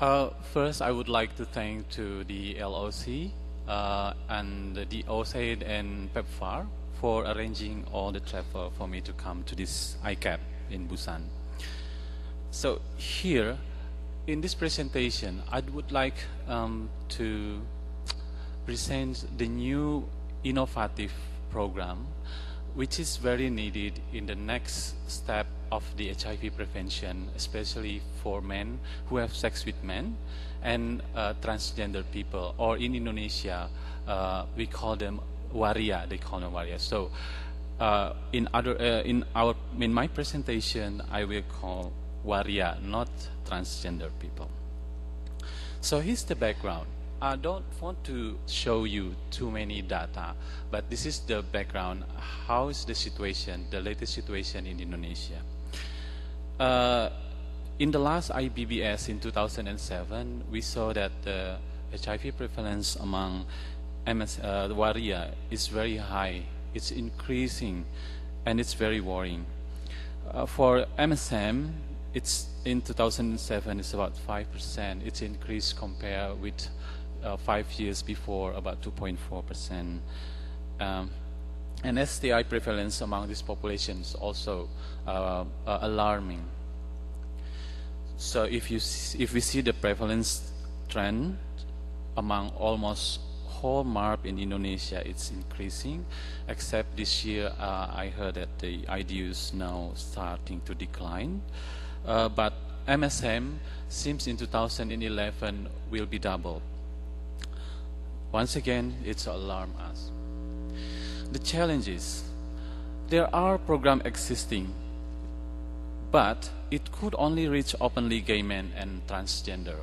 Uh, first, I would like to thank to the LOC uh, and the USAID and PEPFAR for arranging all the travel for me to come to this ICAAP in Busan. So here, in this presentation, I would like um, to present the new innovative program which is very needed in the next step of the HIV prevention, especially for men who have sex with men and uh, transgender people, or in Indonesia, uh, we call them waria. They call them waria. So, uh, in other uh, in our in my presentation, I will call waria, not transgender people. So here's the background. I don't want to show you too many data, but this is the background. How is the situation, the latest situation in Indonesia? Uh, in the last IBBS in 2007, we saw that the HIV prevalence among MS, uh, is very high. It's increasing, and it's very worrying. Uh, for MSM, it's in 2007 it's about five percent. It's increased compared with uh, five years before, about 2.4%. Um, and STI prevalence among this population is also uh, alarming. So if, you if we see the prevalence trend among almost whole MARP in Indonesia, it's increasing, except this year uh, I heard that the IDU is now starting to decline. Uh, but MSM seems in 2011 will be doubled. Once again, it's alarm us. The challenge is there are programs existing, but it could only reach openly gay men and transgender.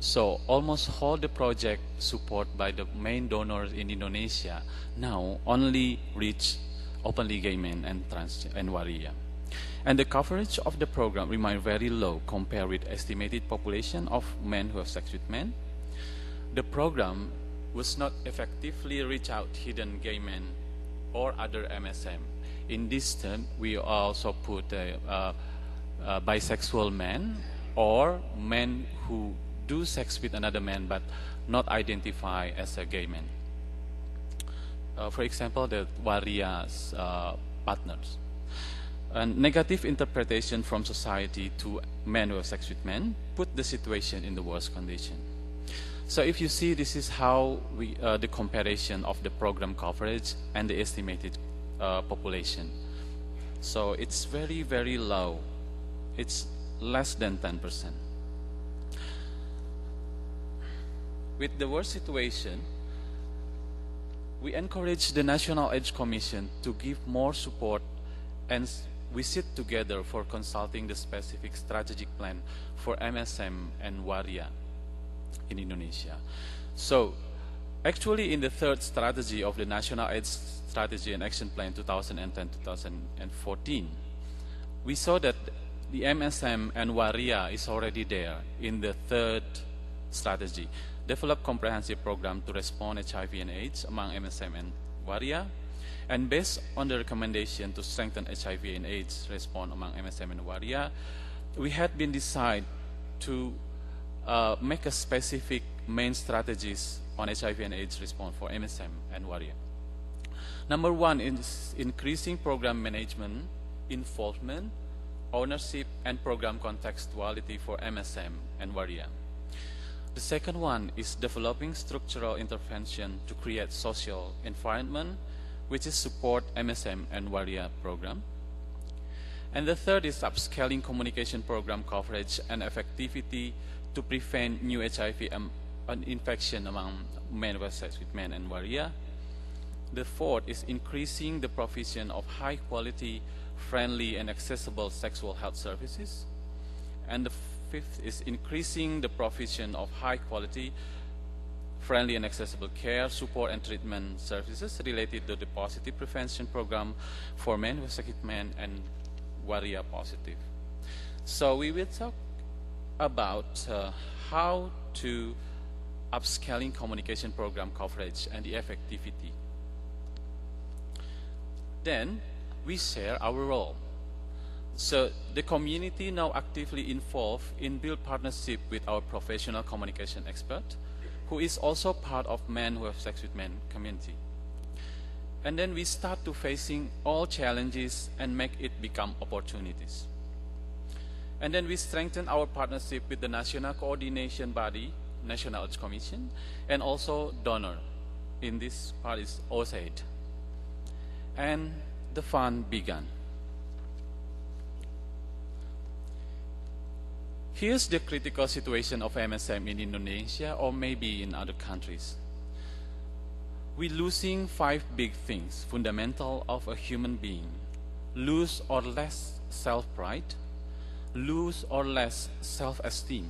So almost all the project support by the main donors in Indonesia now only reach openly gay men and trans and waria. And the coverage of the program remain very low compared with estimated population of men who have sex with men the program was not effectively reach out hidden gay men or other MSM. In this term, we also put uh, bisexual men or men who do sex with another man but not identify as a gay man. Uh, for example, the Waria's uh, partners. And negative interpretation from society to men who have sex with men put the situation in the worst condition. So if you see, this is how we, uh, the comparison of the program coverage and the estimated uh, population. So it's very, very low. It's less than 10%. With the worst situation, we encourage the National AIDS Commission to give more support and we sit together for consulting the specific strategic plan for MSM and WARIA in Indonesia. So, actually, in the third strategy of the National AIDS Strategy and Action Plan 2010-2014, we saw that the MSM and WARIA is already there in the third strategy. Develop comprehensive program to respond HIV and AIDS among MSM and WARIA, and based on the recommendation to strengthen HIV and AIDS response among MSM and WARIA, we had been decided to uh, make a specific main strategies on HIV and AIDS response for MSM and WARIA. Number one is increasing program management, involvement, ownership, and program contextuality for MSM and WARIA. The second one is developing structural intervention to create social environment, which is support MSM and WARIA program. And the third is upscaling communication program coverage and effectivity to prevent new HIV um, infection among men sex with men and waria. The fourth is increasing the provision of high quality, friendly and accessible sexual health services. And the fifth is increasing the provision of high quality, friendly and accessible care, support and treatment services related to the positive prevention program for men with sex with men and waria positive. So we will talk about uh, how to upscaling communication program coverage and the effectivity. Then we share our role. So the community now actively involved in build partnership with our professional communication expert, who is also part of Men Who Have Sex with Men community. And then we start to facing all challenges and make it become opportunities. And then we strengthen our partnership with the national coordination body, National AIDS Commission, and also donor. In this part is USAID. And the fun began. Here's the critical situation of MSM in Indonesia or maybe in other countries. We're losing five big things fundamental of a human being. Lose or less self-pride, lose or less self-esteem,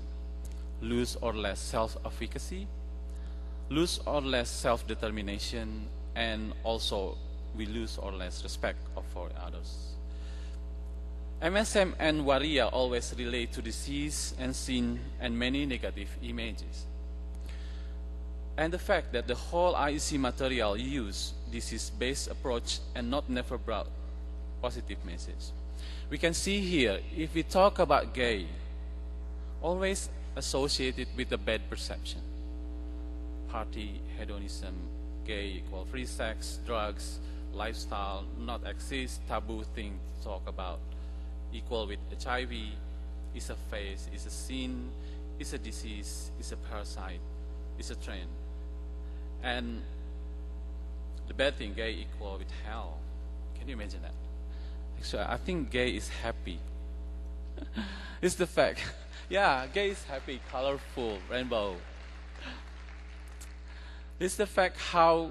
lose or less self-efficacy, lose or less self-determination, and also we lose or less respect for others. MSM and Waria always relate to disease and sin and many negative images. And the fact that the whole IEC material use disease-based approach and not never brought positive message. We can see here, if we talk about gay, always associated with a bad perception. Party, hedonism, gay equal free sex, drugs, lifestyle, not exist, taboo thing to talk about equal with HIV, is a phase, is a sin, is a disease, is a parasite, is a trend. And the bad thing, gay equal with hell. Can you imagine that? Actually, I think gay is happy. it's the fact. yeah, gay is happy, colorful, rainbow. It's the fact how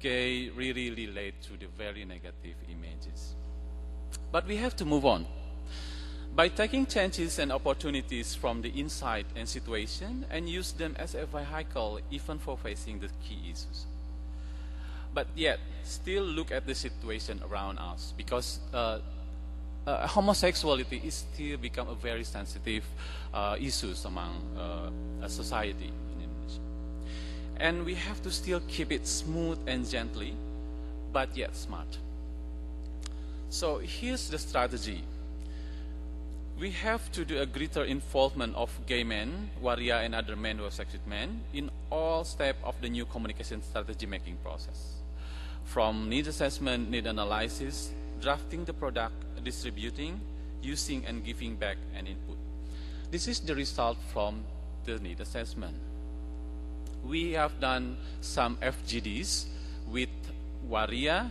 gay really relate to the very negative images. But we have to move on. By taking chances and opportunities from the inside and situation and use them as a vehicle even for facing the key issues. But yet, still look at the situation around us because uh, uh, homosexuality is still become a very sensitive uh, among uh, a society in Indonesia. And we have to still keep it smooth and gently, but yet smart. So here's the strategy we have to do a greater involvement of gay men, waria, and other men who have sex with men in all steps of the new communication strategy making process. From need assessment, need analysis, drafting the product, distributing, using and giving back an input. This is the result from the need assessment. We have done some FGDs with Waria,